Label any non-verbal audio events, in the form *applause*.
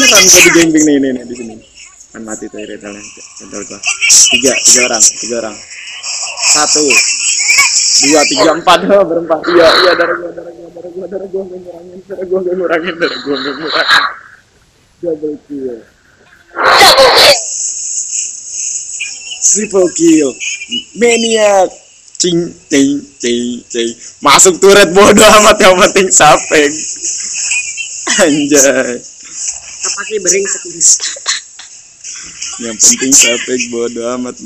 beneran gua di geng nih nih nih di sini. Kan mati tuh rentalnya rental gua. Tiga tiga orang tiga orang. Satu. Dua tiga empat. Oh, *laughs* berempat. Iya iya darah gua darah gua darah gua darah gua nggak ngurangin darah gua nggak ngurangin darah gua nggak ngurangin. Double kill. Triple kill. Maniac. Cing cing cing cing masuk turret bodoh amat yang penting sapeng anjay Apa sih bering sekudus? yang penting sapeng bodoh amat